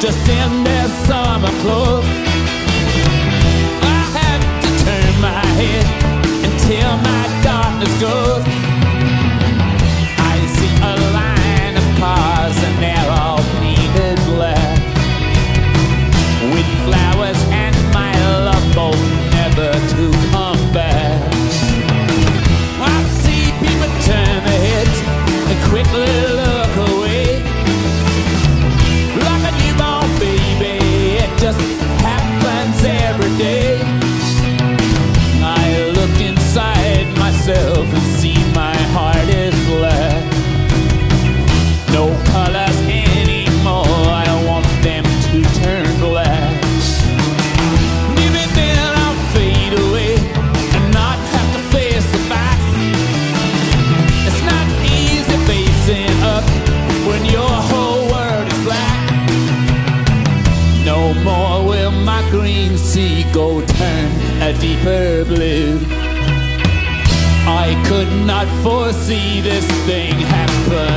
just in their summer clothes. Green seagull turn a deeper blue. I could not foresee this thing happening